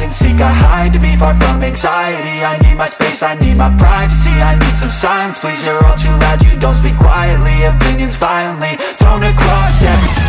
hide and seek, I hide to be far from anxiety. I need my space, I need my privacy I need some silence, please, you're all too loud You don't speak quietly, opinions violently Thrown across every